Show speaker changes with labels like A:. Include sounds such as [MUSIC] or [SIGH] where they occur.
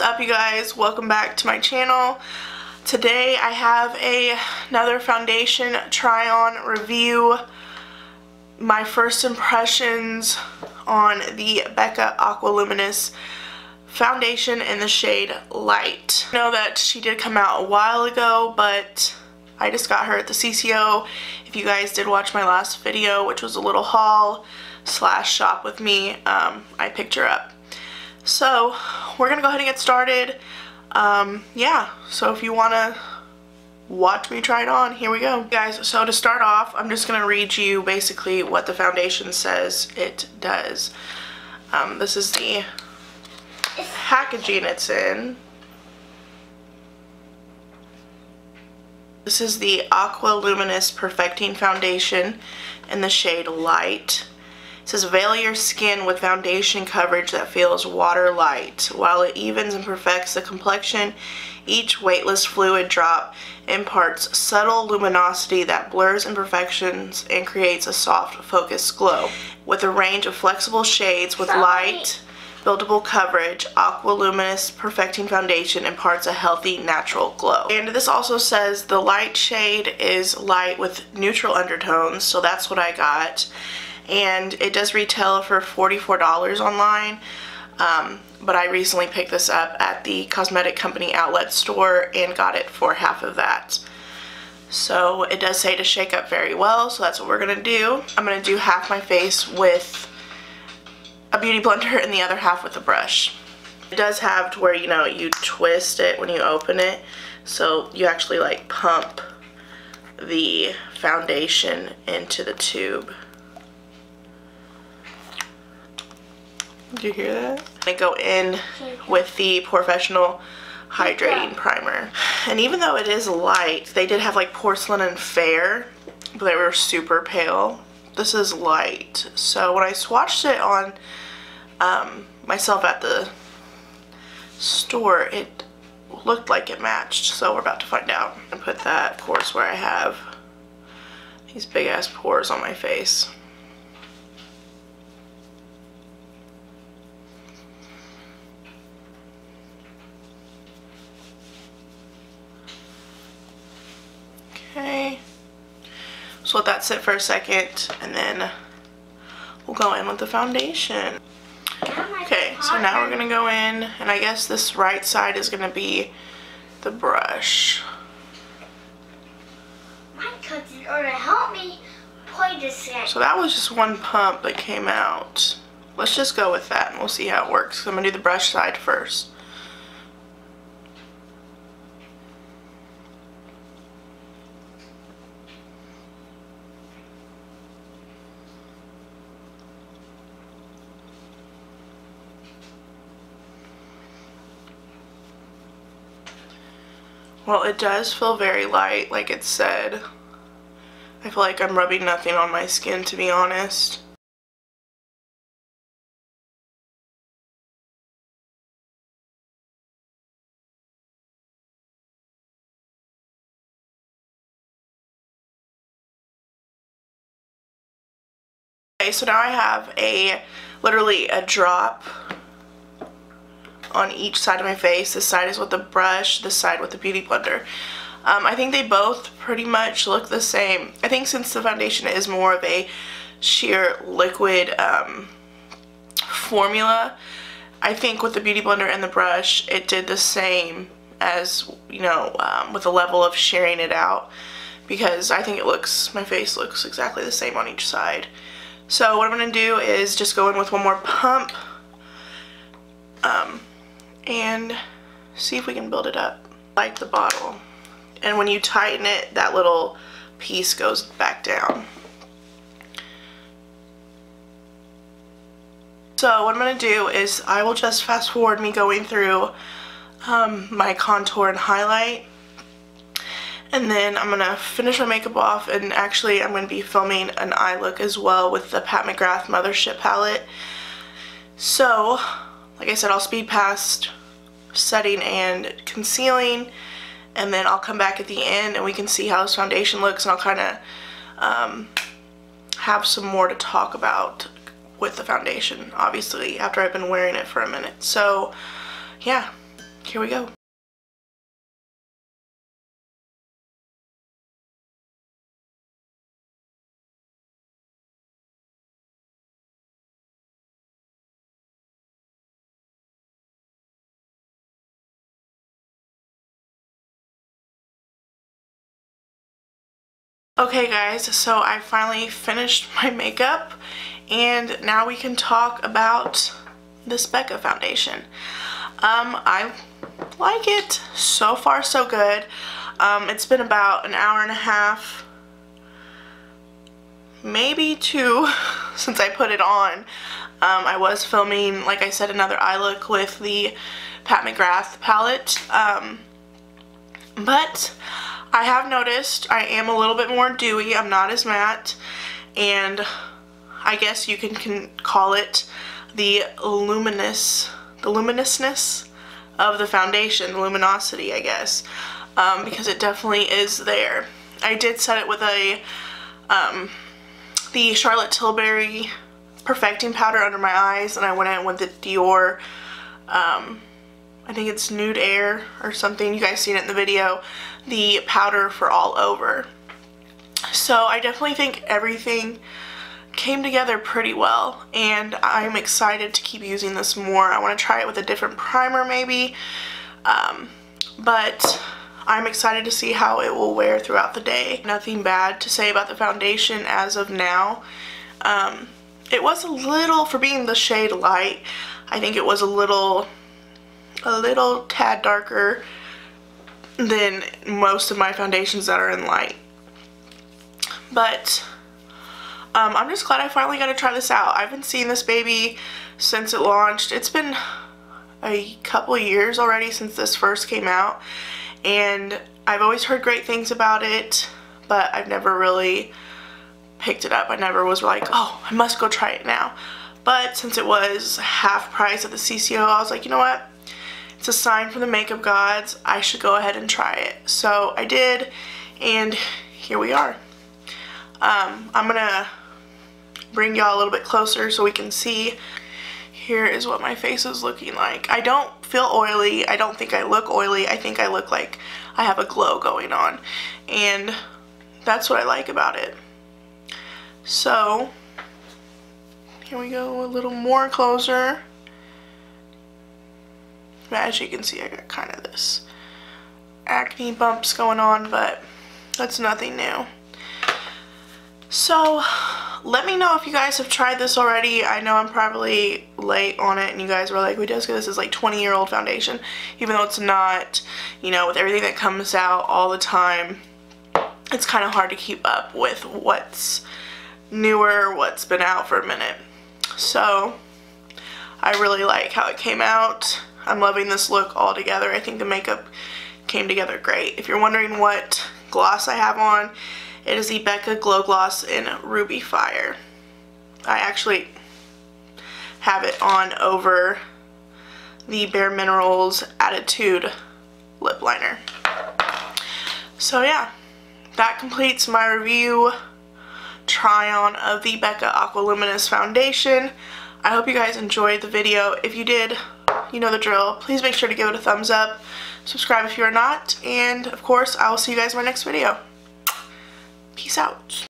A: What's up you guys? Welcome back to my channel. Today I have a, another foundation try on review. My first impressions on the Becca Aqualuminous foundation in the shade Light. I know that she did come out a while ago but I just got her at the CCO. If you guys did watch my last video which was a little haul slash shop with me, um, I picked her up. So we're gonna go ahead and get started. Um, yeah, so if you wanna watch me try it on, here we go. Guys, so to start off, I'm just gonna read you basically what the foundation says it does. Um, this is the packaging it's in. This is the Aqua Luminous Perfecting Foundation in the shade Light. It says veil your skin with foundation coverage that feels water light. While it evens and perfects the complexion, each weightless fluid drop imparts subtle luminosity that blurs imperfections and creates a soft focused glow. With a range of flexible shades with light, buildable coverage, Aqua Luminous Perfecting Foundation imparts a healthy, natural glow. And this also says the light shade is light with neutral undertones, so that's what I got and it does retail for $44 online. Um, but I recently picked this up at the cosmetic company outlet store and got it for half of that. So it does say to shake up very well, so that's what we're gonna do. I'm gonna do half my face with a beauty blender and the other half with a brush. It does have to where, you know, you twist it when you open it, so you actually like pump the foundation into the tube. Did you hear that? I go in with the Porefessional Hydrating Primer. And even though it is light, they did have like porcelain and fair, but they were super pale. This is light. So when I swatched it on um, myself at the store, it looked like it matched. So we're about to find out. And put that, of course, where I have these big ass pores on my face. Okay. So let that sit for a second and then we'll go in with the foundation. Okay, so now we're gonna go in and I guess this right side is gonna be the brush. So that was just one pump that came out. Let's just go with that and we'll see how it works. I'm gonna do the brush side first. Well, it does feel very light, like it said. I feel like I'm rubbing nothing on my skin, to be honest. Okay, so now I have a, literally a drop on each side of my face. This side is with the brush, this side with the Beauty Blender. Um, I think they both pretty much look the same. I think since the foundation is more of a sheer liquid um, formula, I think with the Beauty Blender and the brush, it did the same as, you know, um, with the level of sharing it out because I think it looks, my face looks exactly the same on each side. So what I'm going to do is just go in with one more pump. Um, and see if we can build it up like the bottle. And when you tighten it, that little piece goes back down. So what I'm going to do is I will just fast forward me going through um, my contour and highlight. And then I'm going to finish my makeup off and actually I'm going to be filming an eye look as well with the Pat McGrath Mothership palette. So, like I said, I'll speed past setting and concealing and then I'll come back at the end and we can see how this foundation looks and I'll kind of um, have some more to talk about with the foundation obviously after I've been wearing it for a minute so yeah here we go. Okay guys, so I finally finished my makeup and now we can talk about this Becca foundation. Um, I like it. So far so good. Um, it's been about an hour and a half, maybe two, [LAUGHS] since I put it on. Um, I was filming, like I said, another eye look with the Pat McGrath palette. Um, but I have noticed I am a little bit more dewy. I'm not as matte. And I guess you can, can call it the luminous, the luminousness of the foundation, the luminosity, I guess. Um, because it definitely is there. I did set it with a, um, the Charlotte Tilbury perfecting powder under my eyes and I went in with the Dior um, I think it's Nude Air or something. You guys seen it in the video. The powder for all over. So I definitely think everything came together pretty well and I'm excited to keep using this more. I want to try it with a different primer maybe. Um, but I'm excited to see how it will wear throughout the day. Nothing bad to say about the foundation as of now. Um, it was a little, for being the shade light, I think it was a little a little tad darker than most of my foundations that are in light. But um, I'm just glad I finally got to try this out. I've been seeing this baby since it launched. It's been a couple years already since this first came out and I've always heard great things about it but I've never really picked it up. I never was like, oh, I must go try it now. But since it was half price at the CCO, I was like, you know what? It's a sign from the makeup gods. I should go ahead and try it. So I did, and here we are. Um, I'm gonna bring y'all a little bit closer so we can see. Here is what my face is looking like. I don't feel oily. I don't think I look oily. I think I look like I have a glow going on. And that's what I like about it. So, here we go a little more closer. But as you can see, I got kind of this acne bumps going on, but that's nothing new. So, let me know if you guys have tried this already. I know I'm probably late on it and you guys were like, we Jessica, this is like 20 year old foundation. Even though it's not, you know, with everything that comes out all the time, it's kind of hard to keep up with what's newer, what's been out for a minute. So, I really like how it came out. I'm loving this look all together. I think the makeup came together great. If you're wondering what gloss I have on, it is the Becca Glow Gloss in Ruby Fire. I actually have it on over the Bare Minerals Attitude lip liner. So yeah, that completes my review try on of the Becca Aqualuminous Foundation. I hope you guys enjoyed the video. If you did, you know the drill. Please make sure to give it a thumbs up, subscribe if you are not, and of course, I will see you guys in my next video. Peace out.